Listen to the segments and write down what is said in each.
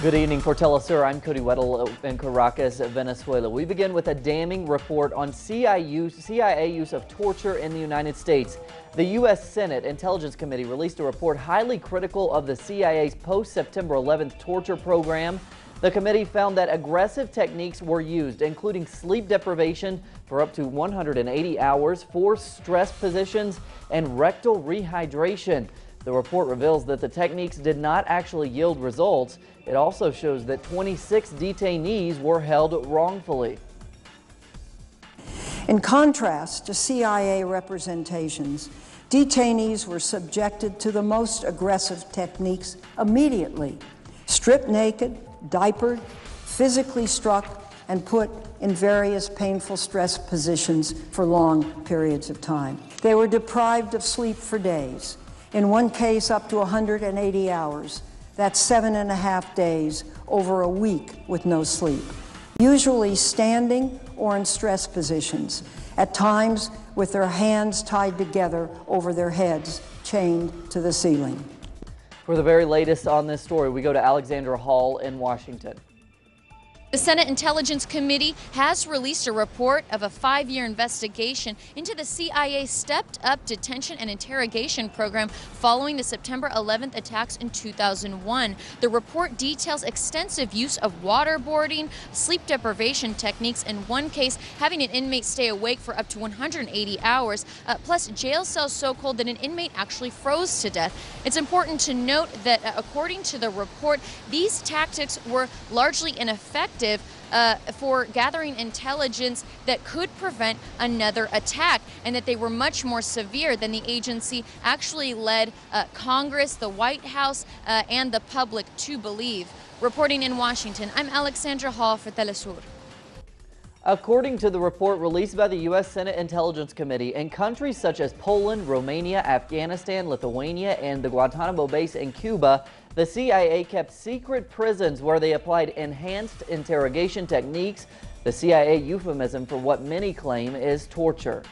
Good evening for Telesur. I'm Cody Weddle in Caracas, Venezuela. We begin with a damning report on CIA use of torture in the United States. The U.S. Senate Intelligence Committee released a report highly critical of the CIA's post-September 11th torture program. The committee found that aggressive techniques were used, including sleep deprivation for up to 180 hours, forced stress positions, and rectal rehydration. The report reveals that the techniques did not actually yield results. It also shows that 26 detainees were held wrongfully. In contrast to CIA representations, detainees were subjected to the most aggressive techniques immediately. Stripped naked, diapered, physically struck, and put in various painful stress positions for long periods of time. They were deprived of sleep for days in one case up to 180 hours. That's seven and a half days over a week with no sleep, usually standing or in stress positions, at times with their hands tied together over their heads, chained to the ceiling. For the very latest on this story, we go to Alexandra Hall in Washington. The Senate Intelligence Committee has released a report of a five year investigation into the CIA's stepped up detention and interrogation program following the September 11th attacks in 2001. The report details extensive use of waterboarding, sleep deprivation techniques, in one case, having an inmate stay awake for up to 180 hours, uh, plus jail cells so cold that an inmate actually froze to death. It's important to note that, uh, according to the report, these tactics were largely ineffective effective uh, for gathering intelligence that could prevent another attack, and that they were much more severe than the agency actually led uh, Congress, the White House, uh, and the public to believe. Reporting in Washington, I'm Alexandra Hall for Telesur. According to the report released by the U.S. Senate Intelligence Committee, in countries such as Poland, Romania, Afghanistan, Lithuania, and the Guantanamo base in Cuba, the CIA kept secret prisons where they applied enhanced interrogation techniques, the CIA euphemism for what many claim is torture.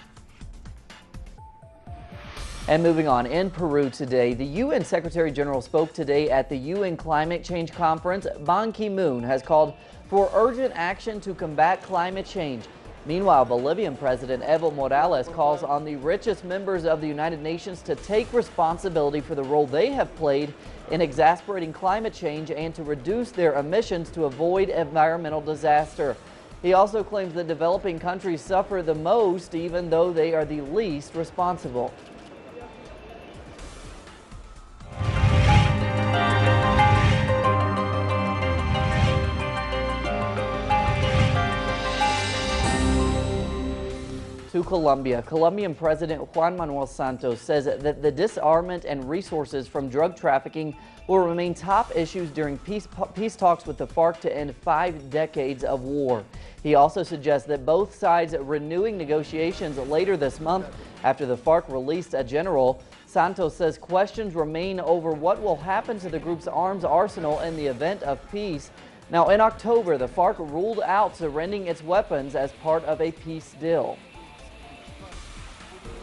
And moving on, in Peru today, the UN Secretary General spoke today at the UN Climate Change Conference. Ban Ki-moon has called for urgent action to combat climate change. Meanwhile, Bolivian President Evo Morales calls on the richest members of the United Nations to take responsibility for the role they have played in exasperating climate change and to reduce their emissions to avoid environmental disaster. He also claims that developing countries suffer the most even though they are the least responsible. Colombia. Colombian President Juan Manuel Santos says that the disarmament and resources from drug trafficking will remain top issues during peace, peace talks with the FARC to end five decades of war. He also suggests that both sides renewing negotiations later this month after the FARC released a general. Santos says questions remain over what will happen to the group's arms arsenal in the event of peace. Now, in October, the FARC ruled out surrendering its weapons as part of a peace deal.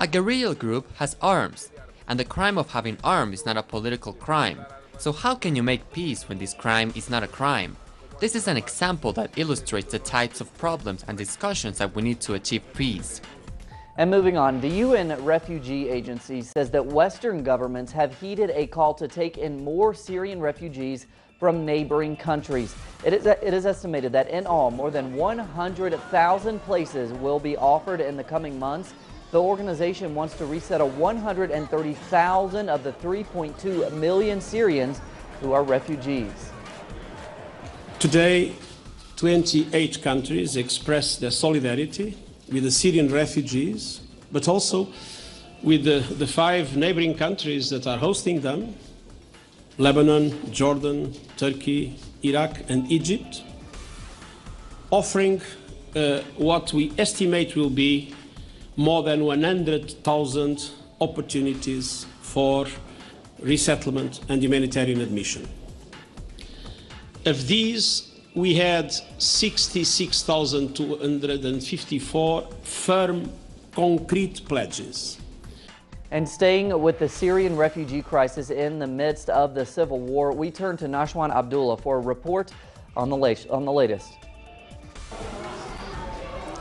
A guerrilla group has arms, and the crime of having arms is not a political crime. So how can you make peace when this crime is not a crime? This is an example that illustrates the types of problems and discussions that we need to achieve peace. And moving on, the UN Refugee Agency says that Western governments have heeded a call to take in more Syrian refugees from neighboring countries. It is, it is estimated that in all, more than 100,000 places will be offered in the coming months the organization wants to resettle 130,000 of the 3.2 million Syrians who are refugees. Today, 28 countries express their solidarity with the Syrian refugees, but also with the, the five neighboring countries that are hosting them Lebanon, Jordan, Turkey, Iraq, and Egypt, offering uh, what we estimate will be more than 100,000 opportunities for resettlement and humanitarian admission. Of these, we had 66,254 firm, concrete pledges. And staying with the Syrian refugee crisis in the midst of the civil war, we turn to Nashwan Abdullah for a report on the, on the latest.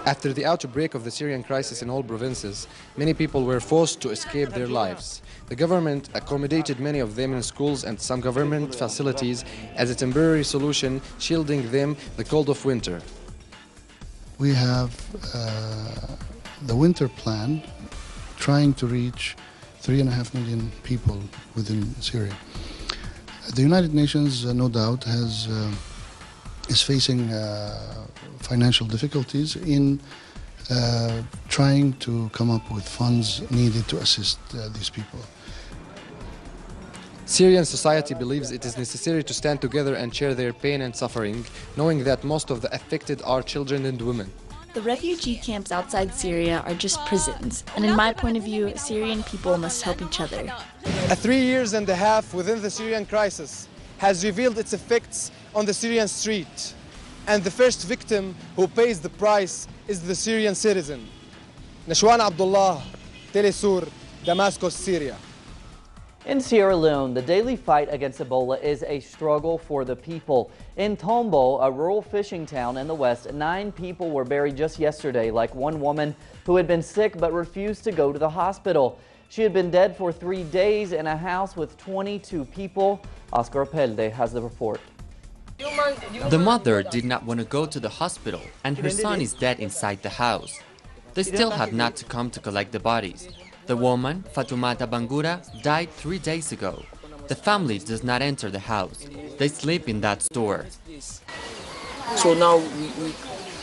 After the outbreak of the Syrian crisis in all provinces, many people were forced to escape their lives. The government accommodated many of them in schools and some government facilities as a temporary solution, shielding them the cold of winter. We have uh, the winter plan trying to reach three and a half million people within Syria. The United Nations, uh, no doubt, has uh, is facing uh, financial difficulties in uh, trying to come up with funds needed to assist uh, these people. Syrian society believes it is necessary to stand together and share their pain and suffering, knowing that most of the affected are children and women. The refugee camps outside Syria are just prisons, and in my point of view, Syrian people must help each other. A three years and a half within the Syrian crisis has revealed its effects on the Syrian street, and the first victim who pays the price is the Syrian citizen. Nashwan Abdullah, Telesur, Damascus, Syria. In Sierra Leone, the daily fight against Ebola is a struggle for the people. In Tombo, a rural fishing town in the west, nine people were buried just yesterday, like one woman who had been sick but refused to go to the hospital. She had been dead for three days in a house with 22 people. Oscar Pelde has the report. The mother did not want to go to the hospital, and her son is dead inside the house. They still have not to come to collect the bodies. The woman, Fatumata Bangura, died three days ago. The family does not enter the house. They sleep in that store. So now we, we,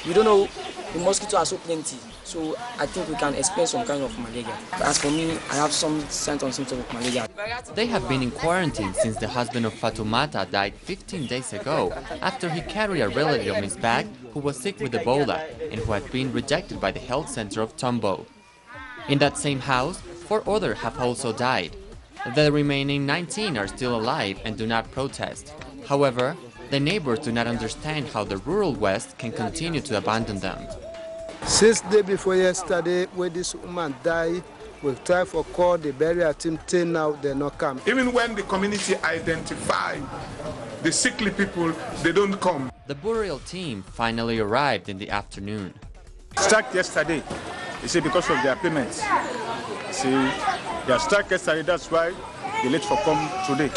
we don't know, the mosquitoes are so plenty. So I think we can expect some kind of malaria. As for me, I have some signs and symptoms of malaria. They have been in quarantine since the husband of Fatumata died 15 days ago after he carried a relative on his back who was sick with Ebola and who had been rejected by the health center of Tombo. In that same house, four others have also died. The remaining 19 are still alive and do not protest. However, the neighbors do not understand how the rural West can continue to abandon them. Since the day before yesterday, when this woman died, we tried for call the burial team till now they not come. Even when the community identify the sickly people, they don't come. The burial team finally arrived in the afternoon. Struck yesterday. You see, because of their payments. You see, they are stuck yesterday, that's why they late come today.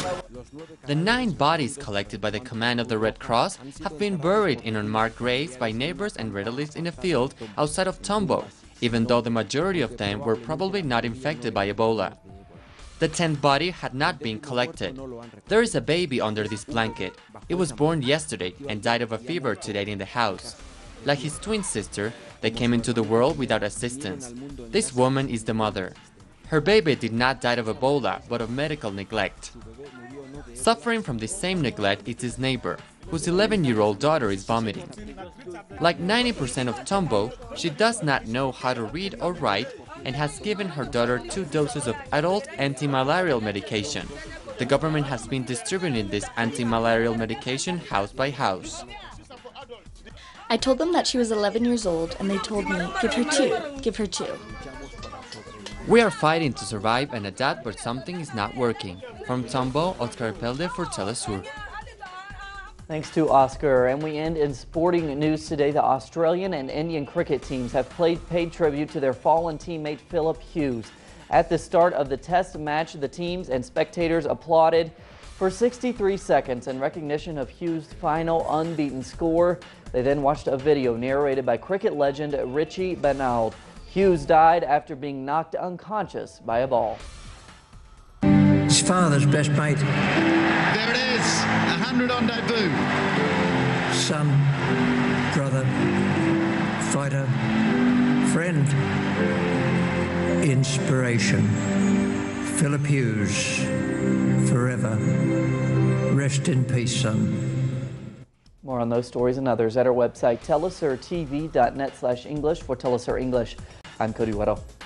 The nine bodies collected by the command of the Red Cross have been buried in unmarked graves by neighbors and relatives in a field outside of Tombo, even though the majority of them were probably not infected by Ebola. The tenth body had not been collected. There is a baby under this blanket. It was born yesterday and died of a fever today in the house. Like his twin sister, they came into the world without assistance. This woman is the mother. Her baby did not die of Ebola, but of medical neglect. Suffering from the same neglect is his neighbor, whose 11-year-old daughter is vomiting. Like 90% of Tombo, she does not know how to read or write and has given her daughter two doses of adult anti-malarial medication. The government has been distributing this anti-malarial medication house by house. I told them that she was 11 years old, and they told me, give her two, give her two. We are fighting to survive and adapt, but something is not working. From Tombo, Oscar Pelde for Telesur. Thanks to Oscar. And we end in sporting news today. The Australian and Indian cricket teams have played paid tribute to their fallen teammate Phillip Hughes. At the start of the test match, the teams and spectators applauded for 63 seconds in recognition of Hughes' final unbeaten score. They then watched a video narrated by cricket legend Richie Benaud. Hughes died after being knocked unconscious by a ball. His father's best mate. There it is, a hundred on debut. Son, brother, fighter, friend, inspiration. Phillip Hughes, forever. Rest in peace, son. More on those stories and others at our website, telesurtv.net slash English for Telesur English. I'm Cody Weddle.